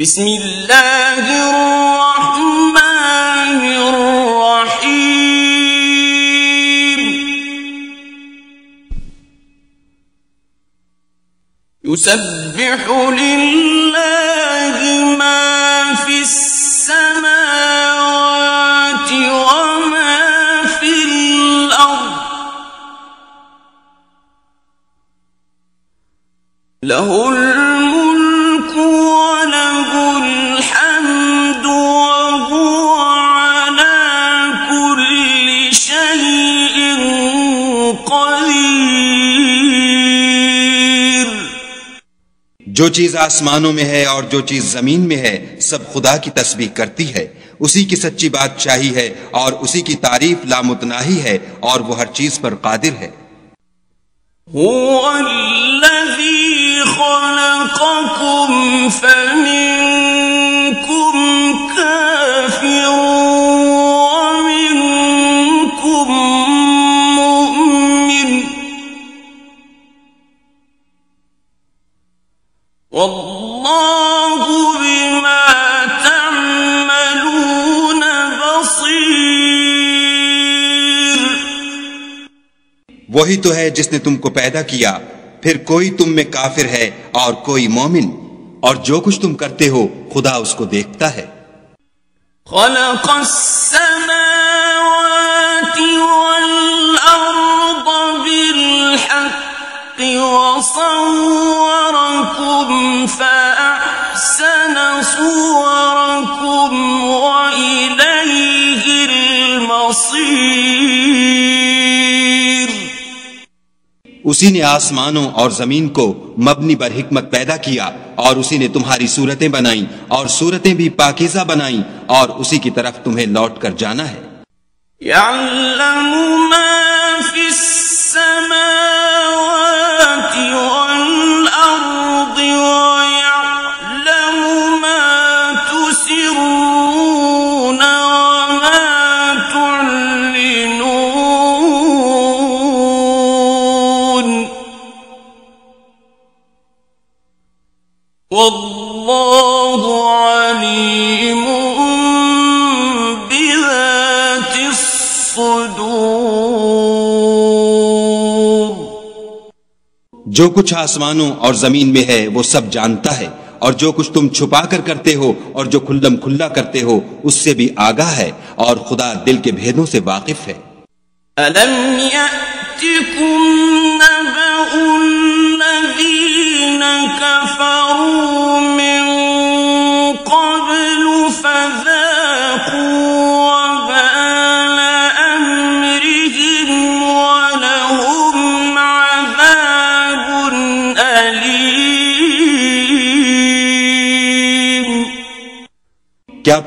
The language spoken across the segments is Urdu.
بسم اللہ الرحمن الرحیم يسبح لله ما في السماوات وما في الأرض. له جو چیز آسمانوں میں ہے اور جو چیز زمین میں ہے، سب خدا کی تسبیح کرتی ہے۔ اسی کی سچی بادشاہی ہے اور اسی کی تعریف لامتناہی ہے اور وہ ہر چیز پر قادر ہے۔ هو الذي خلقكم فمن وہی تو ہے جس نے تم کو پیدا کیا۔ پھر کوئی تم میں کافر ہے اور کوئی مومن۔ اور جو کچھ تم کرتے ہو، خدا اس کو دیکھتا ہے۔ خلق السماوات والأرض بالحق وصوركم فأحسن صوركم وإليه المصير. اسی نے آسمانوں اور زمین کو مبنی بر حکمت پیدا کیا اور اسی نے تمہاری صورتیں بنائیں اور صورتیں بھی پاکیزہ بنائیں اور اسی کی طرف تمہیں لوٹ کر جانا ہے۔ يعلم ما في السماء الصدور جو کچھ آسمانوں اور زمین میں ہے وہ سب جانتا ہے۔ اور جو کچھ تم چھپا کر کرتے ہو اور جو کھلم کھلا کرتے ہو اس سے بھی آگاہ ہے اور خدا دل کے بھیدوں سے واقف ہے۔ ألم يأتكم نبأ الذين كفروا من قبل فذاقوا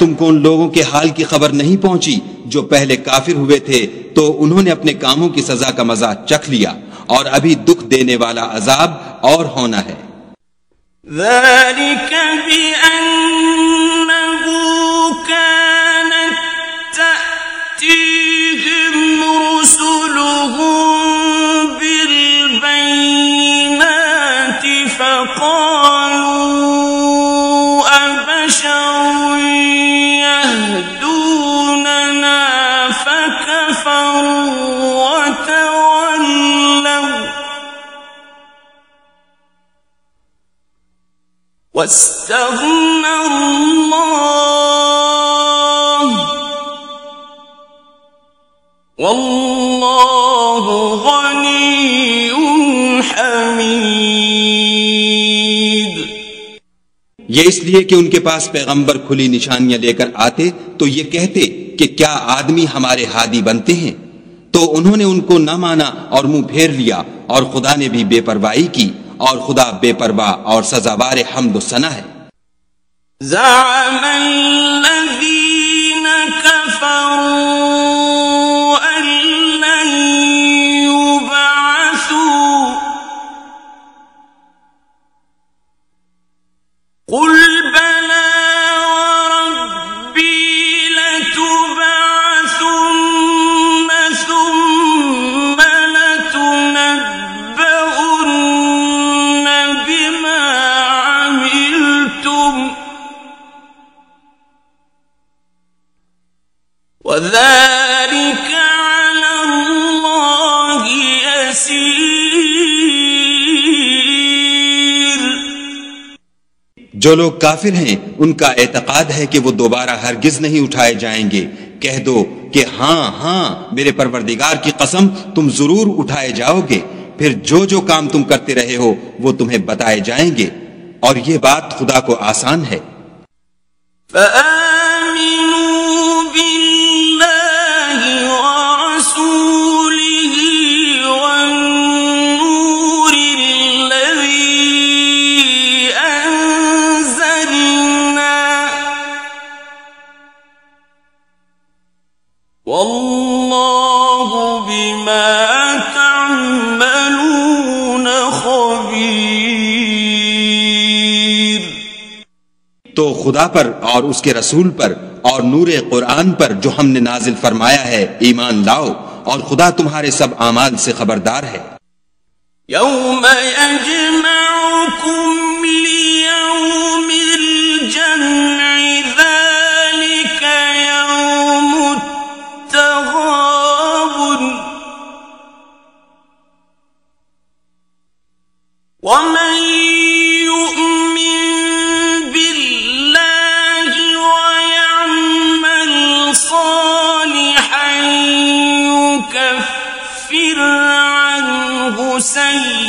تم کو ان لوگوں کے حال کی خبر نہیں پہنچی جو پہلے کافر ہوئے تھے، تو انہوں نے اپنے کاموں کی سزا کا مزہ چکھ لیا اور ابھی دکھ دینے والا عذاب اور ہونا ہے۔ ذلك بأن واستغنى الله والله غني حميد یہ اس لیے کہ ان کے پاس پیغمبر کھلی نشانیاں لے کر آتے تو یہ کہتے کہ کیا آدمی ہمارے ہادی بنتے ہیں؟ تو انہوں نے ان کو نہ مانا اور منہ پھیر لیا اور خدا نے بھی بے پرواہی کی۔ اور خدا بے پرواہ اور سزاوار حمد و ثنا ہے۔ جو لوگ کافر ہیں، ان کا اعتقاد ہے کہ وہ دوبارہ ہرگز نہیں اٹھائے جائیں گے۔ کہہ دو کہ ہاں ہاں میرے پروردگار کی قسم، تم ضرور اٹھائے جاؤ گے۔ پھر جو جو کام تم کرتے رہے ہو، وہ تمہیں بتائے جائیں گے۔ اور یہ بات خدا کو آسان ہے۔ فآمنوا خدا پر اور اس کے رسول پر اور نور قرآن پر جو ہم نے نازل فرمایا ہے، ایمان لاؤ اور خدا تمہارے سب اعمال سے خبردار ہے۔ یوم عنه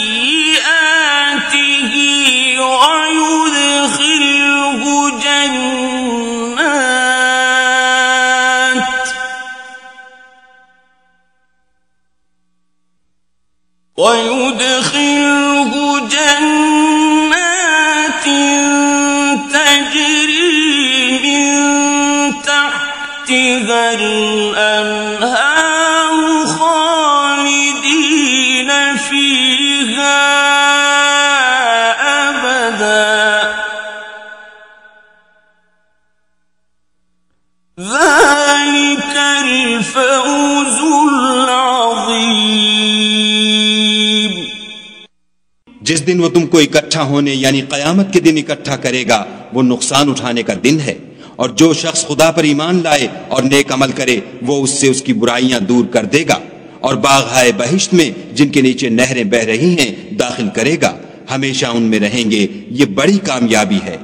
جس دن وہ تم کو اکٹھا ہونے یعنی قیامت کے دن اکٹھا کرے گا، وہ نقصان اٹھانے کا دن ہے۔ اور جو شخص خدا پر ایمان لائے اور نیک عمل کرے، وہ اس سے اس کی برائیاں دور کر دے گا۔ اور باغ ہائے بہشت میں جن کے نیچے نہریں بہ رہی ہیں، داخل کرے گا۔ ہمیشہ ان میں رہیں گے۔ یہ بڑی کامیابی ہے۔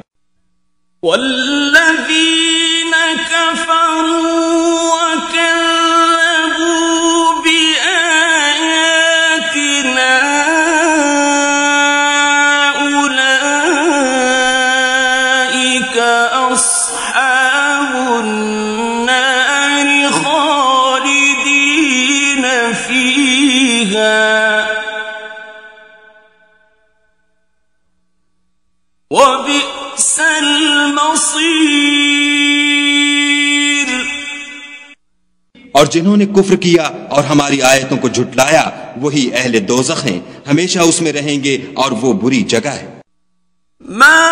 والذين اور جنہوں نے کفر کیا اور ہماری آیتوں کو جھٹلایا وہی اہل دوزخ ہیں۔ ہمیشہ اس میں رہیں گے اور وہ بری جگہ ہے۔ ما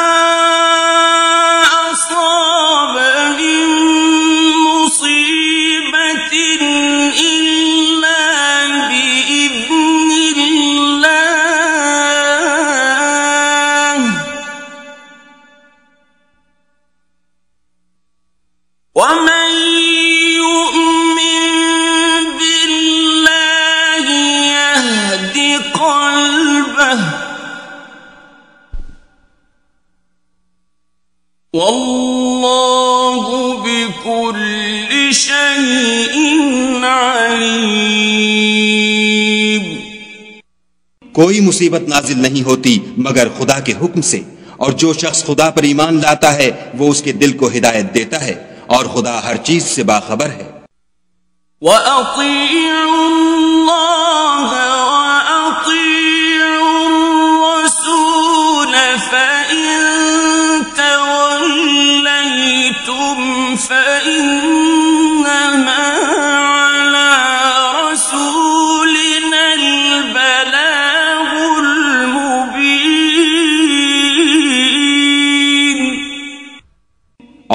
کوئی مصیبت نازل نہیں ہوتی مگر خدا کے حکم سے۔ اور جو شخص خدا پر ایمان لاتا ہے، وہ اس کے دل کو ہدایت دیتا ہے، اور خدا ہر چیز سے باخبر ہے۔ وأطيعوا الله وأطيعوا الرسول فإن توليتم فإنما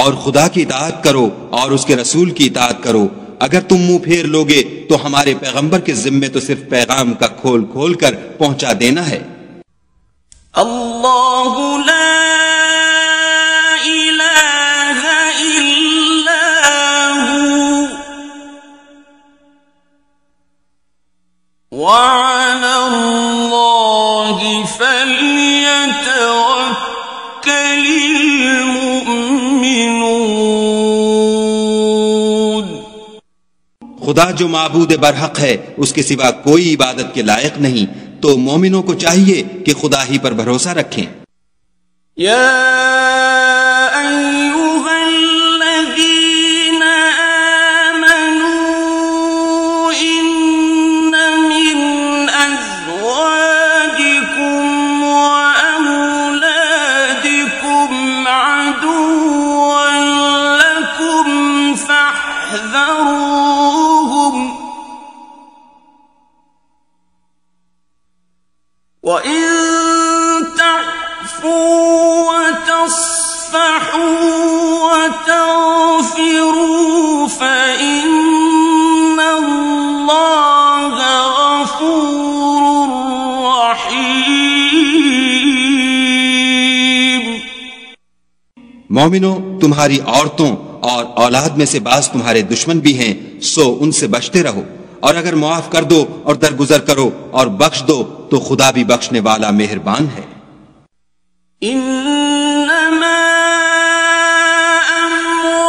اور خدا کی اطاعت کرو اور اس کے رسول کی اطاعت کرو۔ اگر تم منہ پھیر لوگے تو ہمارے پیغمبر کے ذمے تو صرف پیغام کا کھول کھول کر پہنچا دینا ہے۔ خدا جو معبود برحق ہے، اس کے سوا کوئی عبادت کے لائق نہیں۔ تو مومنوں کو چاہیے کہ خدا ہی پر بھروسہ رکھیں۔ يا وإن تعفوا وتصفحوا وتغفروا فإن الله غفور رحيم مومنوں تمہاری عورتوں اور اولاد میں سے بعض تمہارے دشمن بھی ہیں، سو ان سے بچتے رہو۔ اور اگر معاف کر دو اور درگزر کرو اور بخش دو، تو خدا بھی بخشنے والا مہربان ہے۔ إنما أموالكم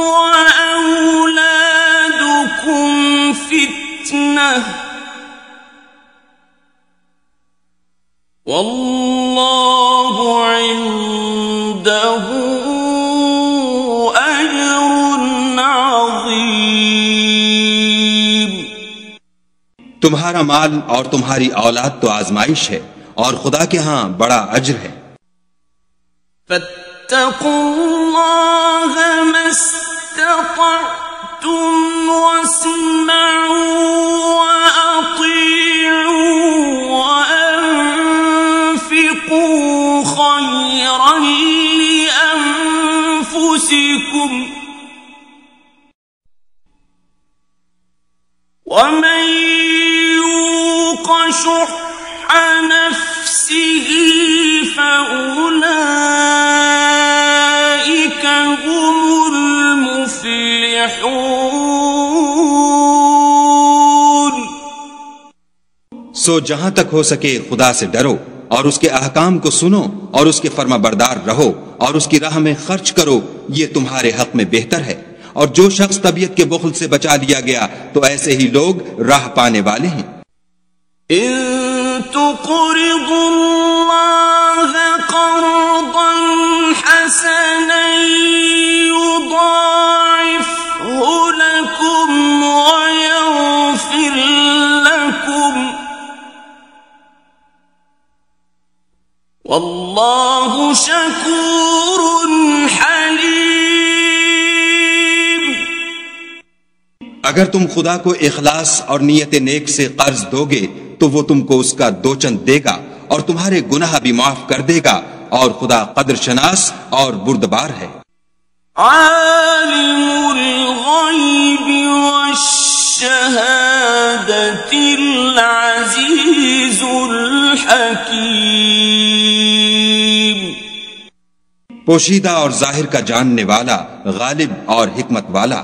وأولادكم فتنة والله تمہارا مال اور تمہاری اولاد تو آزمائش ہے اور خدا کے ہاں بڑا اجر ہے۔ فاتقوا اللہ ما استطعتم واسمعوا۔ سو جہاں تک ہو سکے خدا سے ڈرو اور اس کے احکام کو سنو اور اس کے فرما بردار رہو اور اس کی راہ میں خرچ کرو یہ تمہارے حق میں بہتر ہے۔ اور جو شخص طبیعت کے بخل سے بچا لیا گیا تو ایسے ہی لوگ راہ پانے والے ہیں۔ قرضا حسنا اگر تم خدا کو اخلاص اور نیت نیک سے قرض دو گے تو وہ تم کو اس کا دو چند دے گا اور تمہارے گناہ بھی معاف کر دے گا اور خدا قدر شناس اور بردبار ہے۔ عالم الغيب والشهادة العزيز الحكيم پوشیدہ اور ظاہر کا جاننے والا غالب اور حکمت والا۔